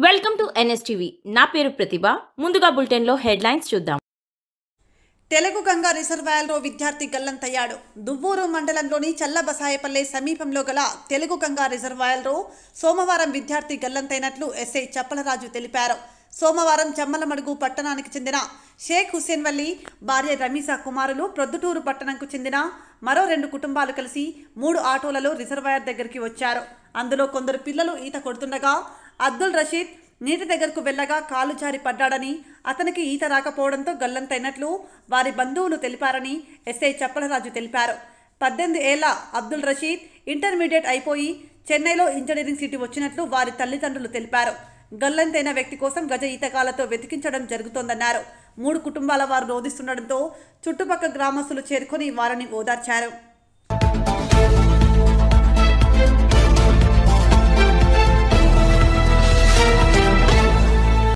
Welcome to NSTV. నా పేరు ప్రతిభ. ముందుగా బులెటిన్లో హెడ్లైన్స్ చూద్దాం. తెలుగు గంగా రిజర్వాయర్లో విద్యార్థి గల్లంతయ్యాడు. దువ్వూరు మండలంలోని చల్లబసాయపల్లె సమీపంలో గల తెలుగు గంగా రిజర్వాయర్లో సోమవారం విద్యార్థి గల్లంతైనట్లు ఎస్ఐ చప్పలరాజు తెలిపారు. సోమవారం చమ్మలమడుగు పట్టణానికి చెందిన షేక్ హుసేన్ వల్లి భార్య రమీసా కుమారులు ప్రొద్దుటూరు పట్టణంకు చెందిన మరో రెండు కుటుంబాలు కలిసి మూడు ఆటోలలో రిజర్వాయర్ దగ్గరికి వచ్చారు. అందులో కొందరు పిల్లలు ఈత కొడుతుండగా అబ్దుల్ రషీద్ నీటి దగ్గరకు వెళ్ళగా కాలు జారి పడ్డాడని అతనికి ఈత రాకపోవడంతో గల్లంతైనట్లు వారి బంధువులు తెలిపారని ఎస్ఐ చప్పలరాజు తెలిపారు. పద్దెనిమిది ఏళ్ళ అబ్దుల్ రషీద్ ఇంటర్మీడియట్ అయిపోయి చెన్నైలో ఇంజనీరింగ్ సీటు వచ్చినట్లు వారి తల్లిదండ్రులు తెలిపారు. గల్లంతైన వ్యక్తి కోసం గజ ఈతకాలతో వెతికించడం జరుగుతోందన్నారు. మూడు కుటుంబాల వారు రోధిస్తుండటంతో చుట్టుపక్కల గ్రామస్తులు చేరుకొని వారిని ఓదార్చారు.